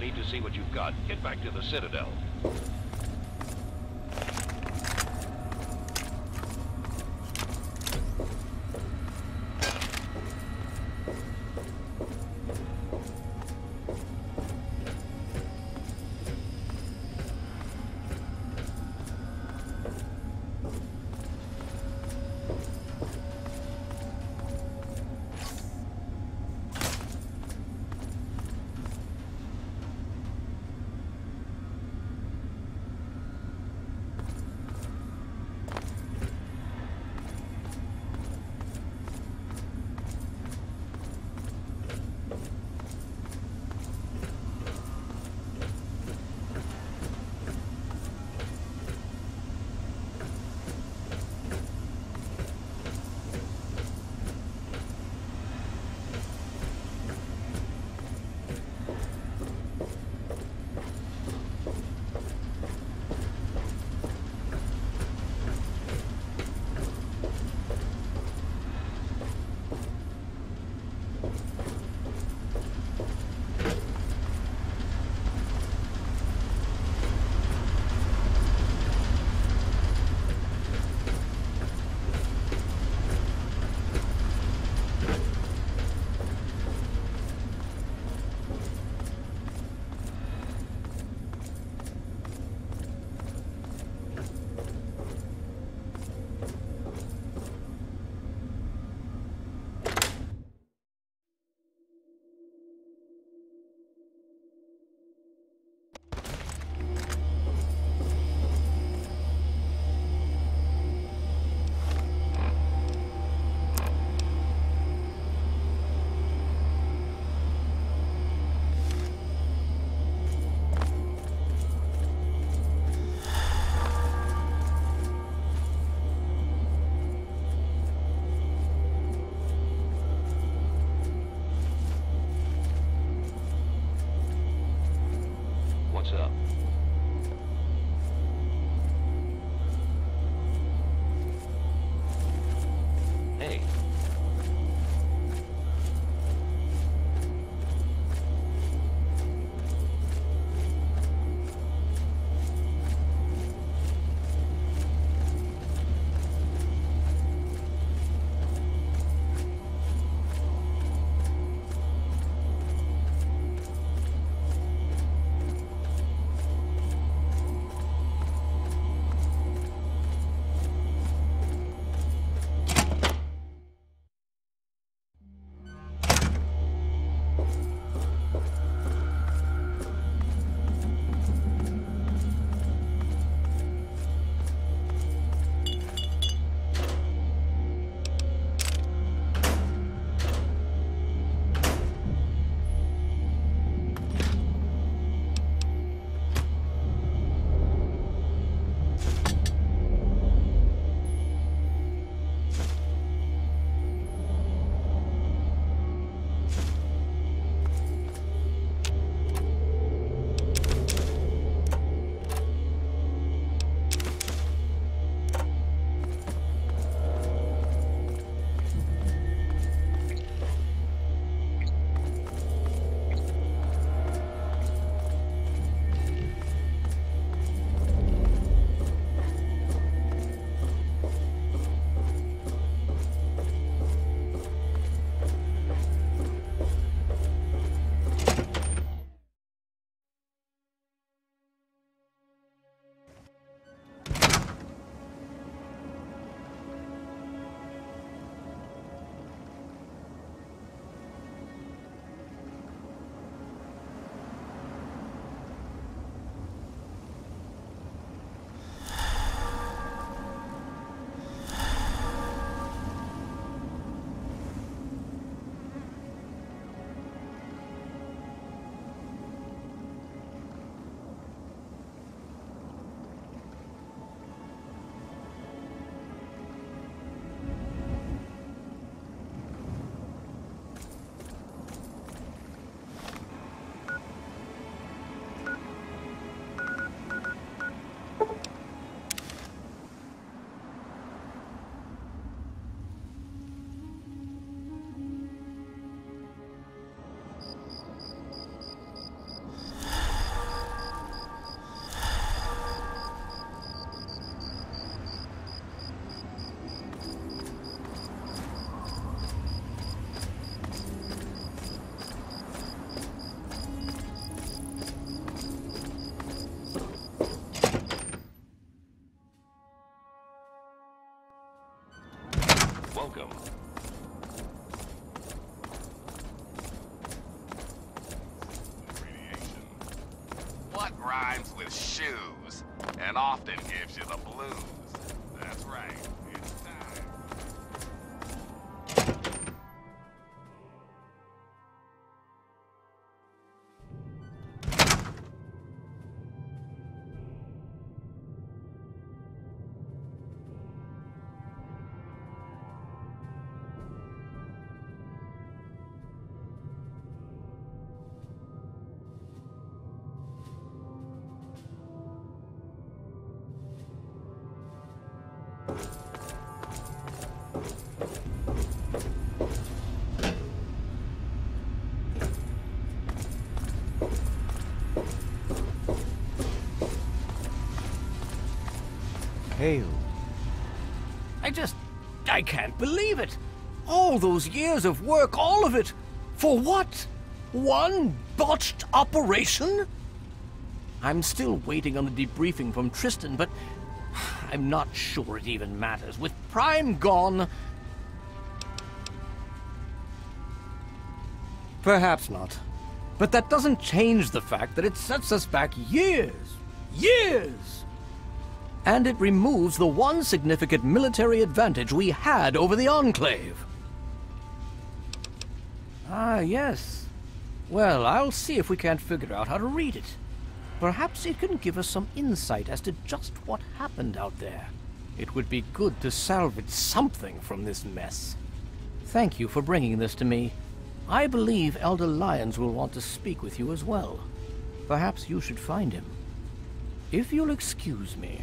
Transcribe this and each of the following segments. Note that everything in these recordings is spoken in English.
need to see what you've got. Get back to the Citadel. With shoes, and often gives you the blues. That's right. I can't believe it! All those years of work, all of it! For what? One botched operation? I'm still waiting on the debriefing from Tristan, but I'm not sure it even matters. With Prime gone. Perhaps not. But that doesn't change the fact that it sets us back years. Years! And it removes the one significant military advantage we had over the Enclave. Ah, yes. Well, I'll see if we can't figure out how to read it. Perhaps it can give us some insight as to just what happened out there. It would be good to salvage something from this mess. Thank you for bringing this to me. I believe Elder Lyons will want to speak with you as well. Perhaps you should find him. If you'll excuse me.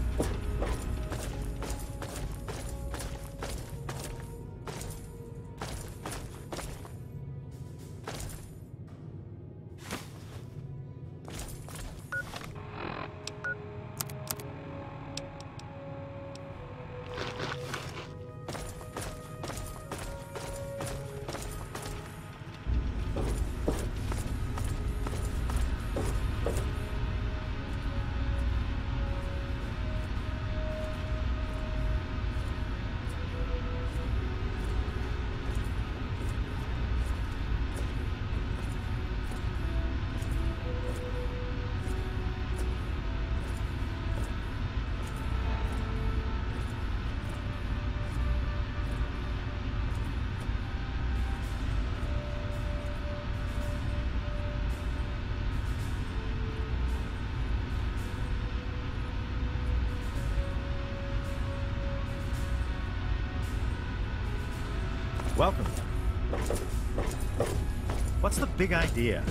Welcome. What's the big idea?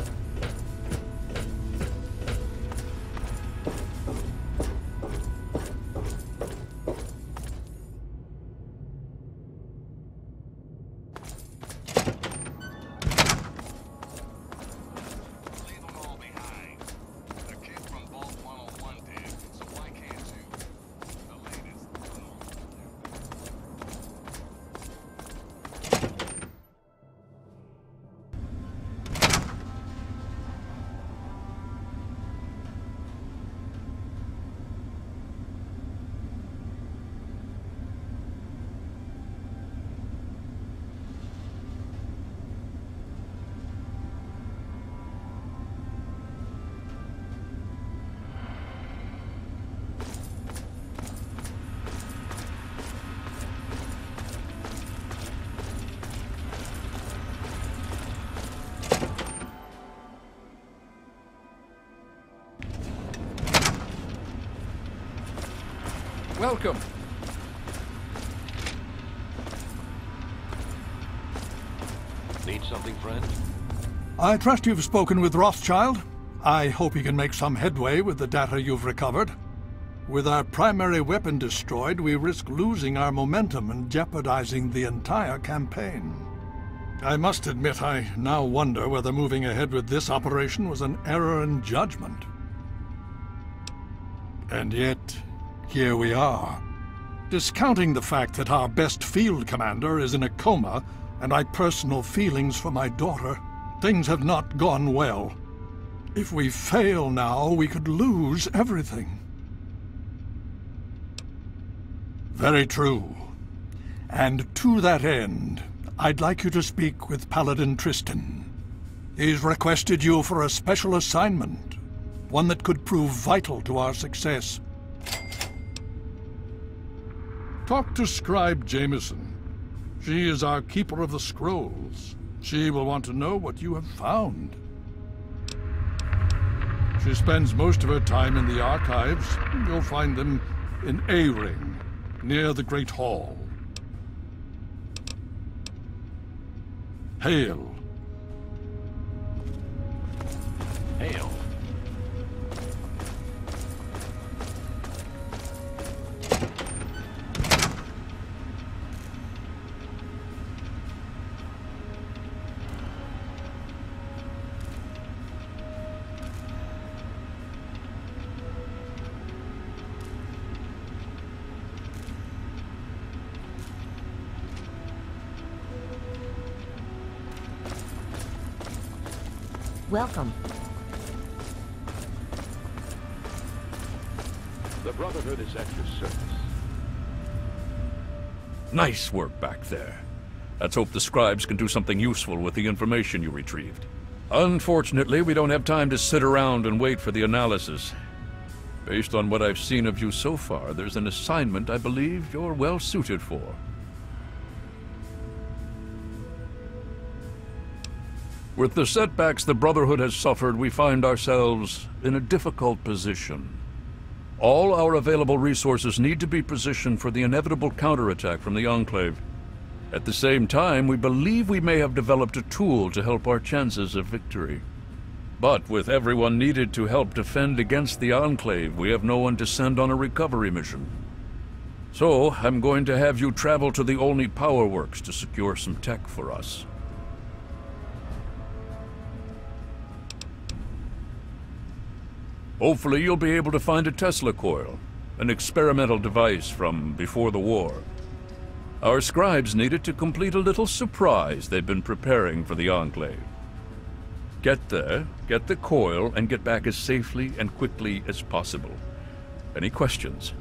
Welcome. Need something, friend? I trust you've spoken with Rothchild. I hope he can make some headway with the data you've recovered. With our primary weapon destroyed, we risk losing our momentum and jeopardizing the entire campaign. I must admit, I now wonder whether moving ahead with this operation was an error in judgment. And yet, here we are. Discounting the fact that our best field commander is in a coma and I personal feelings for my daughter, things have not gone well. If we fail now, we could lose everything. Very true. And to that end, I'd like you to speak with Paladin Tristan. He's requested you for a special assignment, one that could prove vital to our success. Talk to Scribe Jameson. She is our keeper of the scrolls. She will want to know what you have found. She spends most of her time in the archives. You'll find them in A-Ring, near the Great Hall. Hail. Hail. Welcome. The Brotherhood is at your service. Nice work back there. Let's hope the scribes can do something useful with the information you retrieved. Unfortunately, we don't have time to sit around and wait for the analysis. Based on what I've seen of you so far, there's an assignment I believe you're well suited for. With the setbacks the Brotherhood has suffered, we find ourselves in a difficult position. All our available resources need to be positioned for the inevitable counterattack from the Enclave. At the same time, we believe we may have developed a tool to help our chances of victory. But with everyone needed to help defend against the Enclave, we have no one to send on a recovery mission. So, I'm going to have you travel to the Olney Power Works to secure some tech for us. Hopefully you'll be able to find a Tesla coil, an experimental device from before the war. Our scribes need it to complete a little surprise they've been preparing for the Enclave. Get there, get the coil, and get back as safely and quickly as possible. Any questions?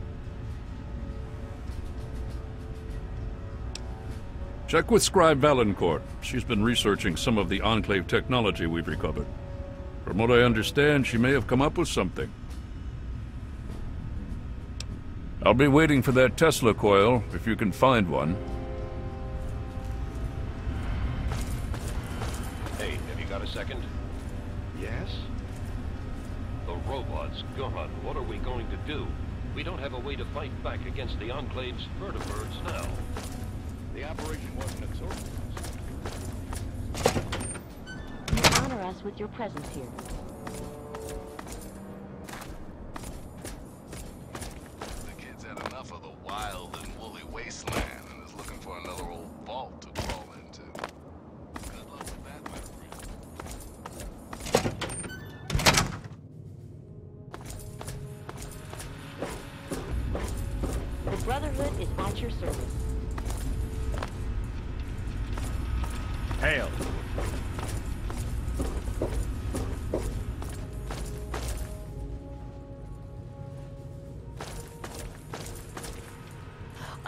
Check with Scribe Vallincourt. She's been researching some of the Enclave technology we've recovered. From what I understand, she may have come up with something. I'll be waiting for that Tesla coil, if you can find one. Hey, have you got a second? Yes? The robots, gone. What are we going to do? We don't have a way to fight back against the Enclave's vertibirds now. The operation wasn't absorbed. With your presence here.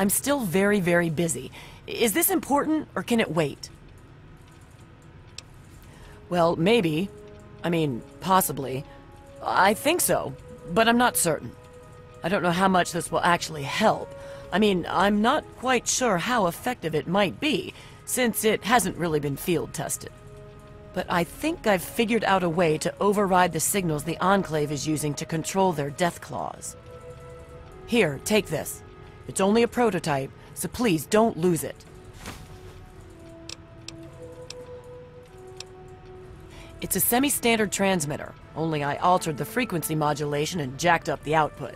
I'm still very, very busy. Is this important, or can it wait? Well, maybe. I mean, possibly. I think so, but I'm not certain. I don't know how much this will actually help. I mean, I'm not quite sure how effective it might be, since it hasn't really been field tested. But I think I've figured out a way to override the signals the Enclave is using to control their Deathclaws. Here, take this. It's only a prototype, so please don't lose it. It's a semi-standard transmitter, only I altered the frequency modulation and jacked up the output.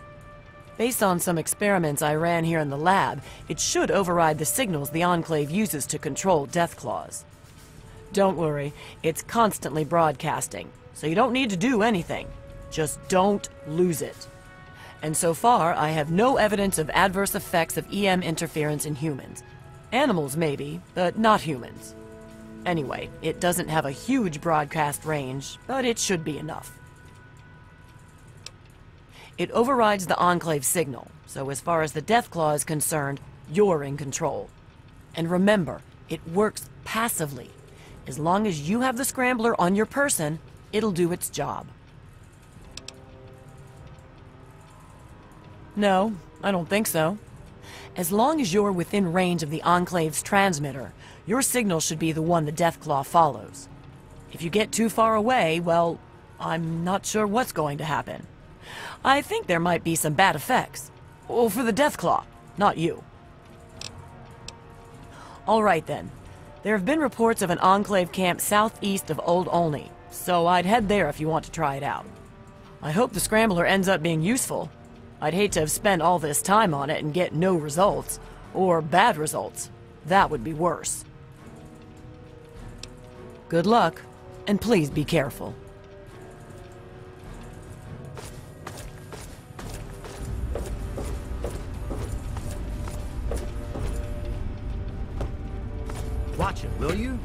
Based on some experiments I ran here in the lab, it should override the signals the Enclave uses to control Deathclaws. Don't worry, it's constantly broadcasting, so you don't need to do anything. Just don't lose it. And so far, I have no evidence of adverse effects of EM interference in humans. Animals, maybe, but not humans. Anyway, it doesn't have a huge broadcast range, but it should be enough. It overrides the Enclave signal, so as far as the Deathclaw is concerned, you're in control. And remember, it works passively. As long as you have the scrambler on your person, it'll do its job. No, I don't think so. As long as you're within range of the Enclave's transmitter, your signal should be the one the Deathclaw follows. If you get too far away, well, I'm not sure what's going to happen. I think there might be some bad effects. Well, for the Deathclaw, not you. All right then. There have been reports of an Enclave camp southeast of Old Olney, so I'd head there if you want to try it out. I hope the Scrambler ends up being useful. I'd hate to have spent all this time on it and get no results, or bad results. That would be worse. Good luck, and please be careful. Watch it, will you?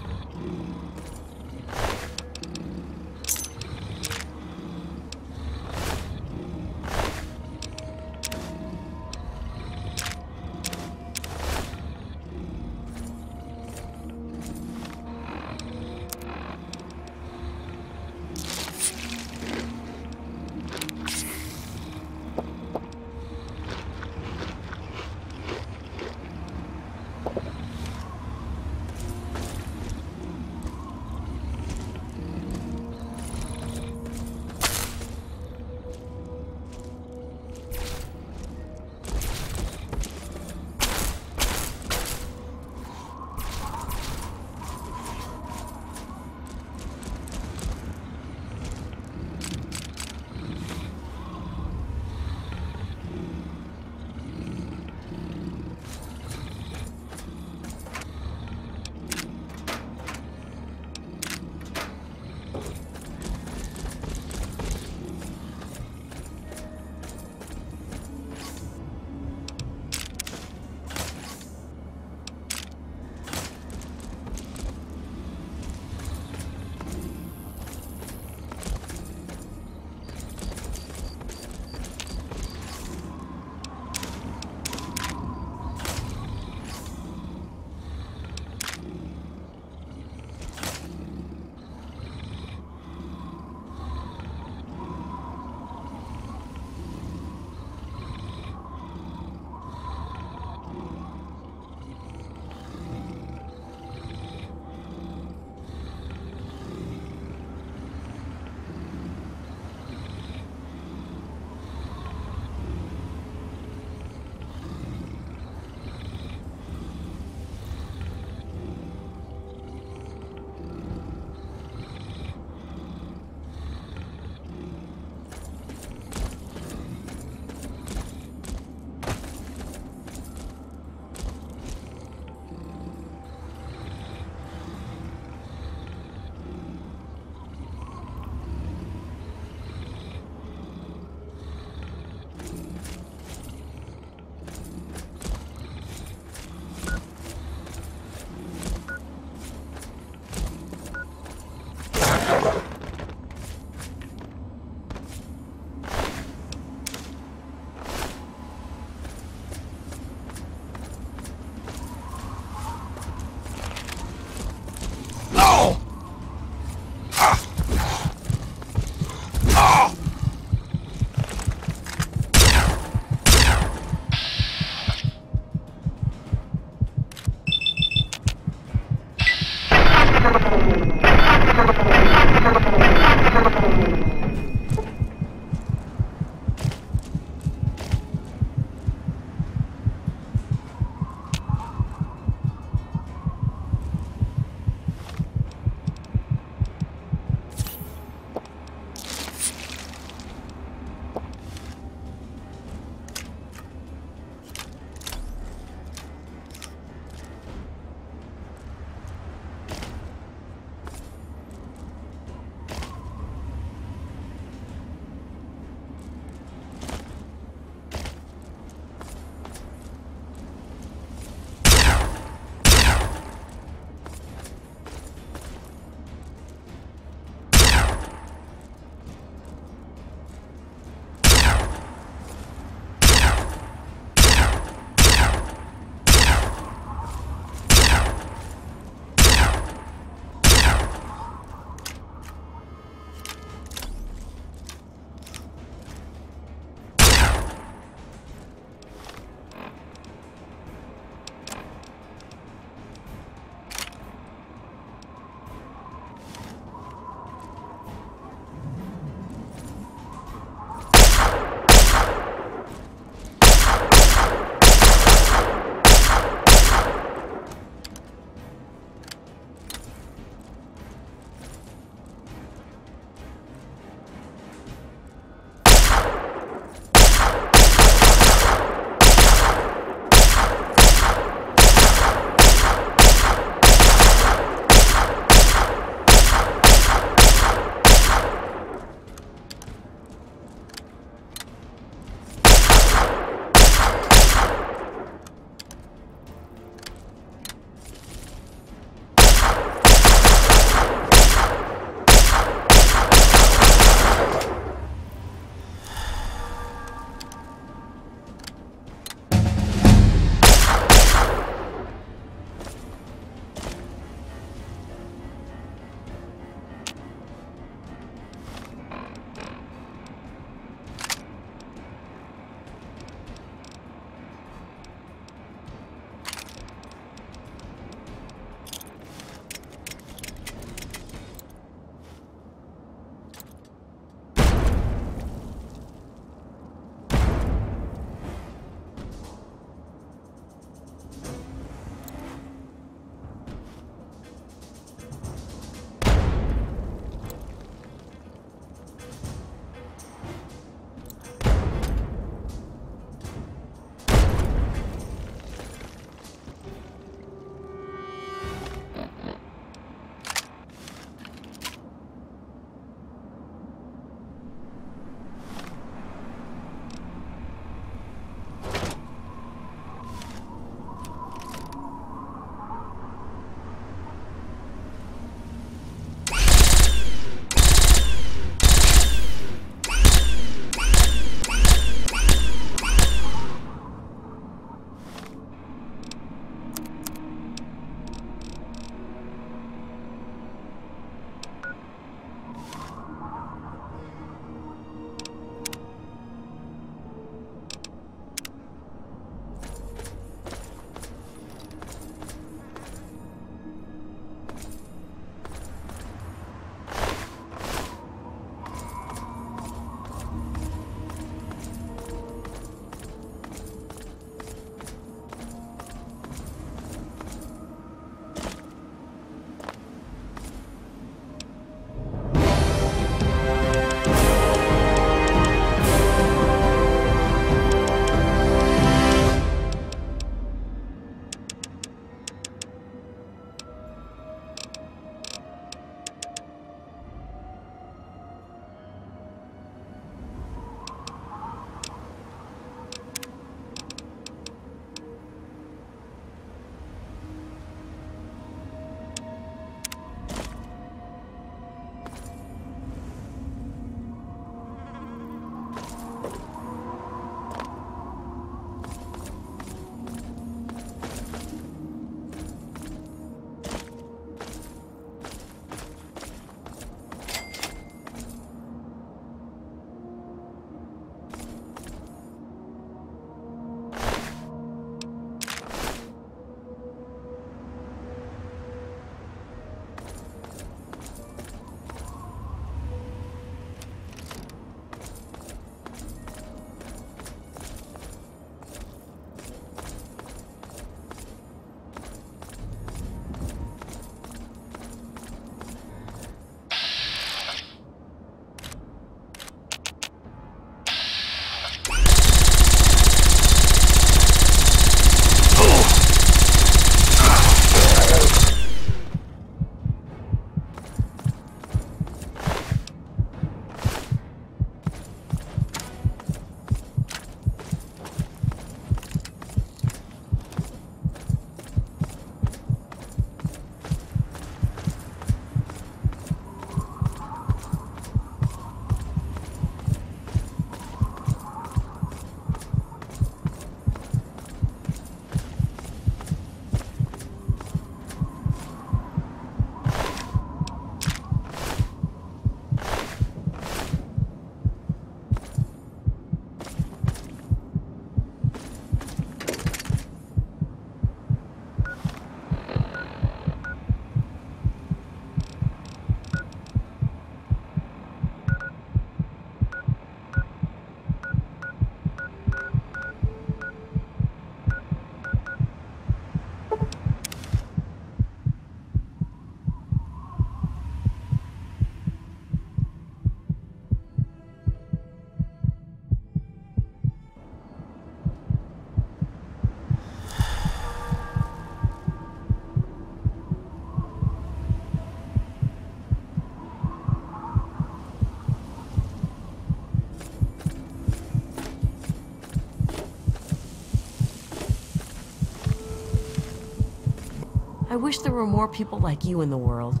Wish there were more people like you in the world.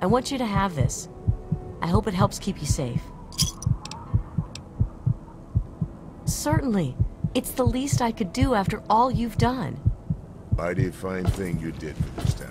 I want you to have this. I hope it helps keep you safe. Certainly. It's the least I could do after all you've done. Mighty fine thing you did for this.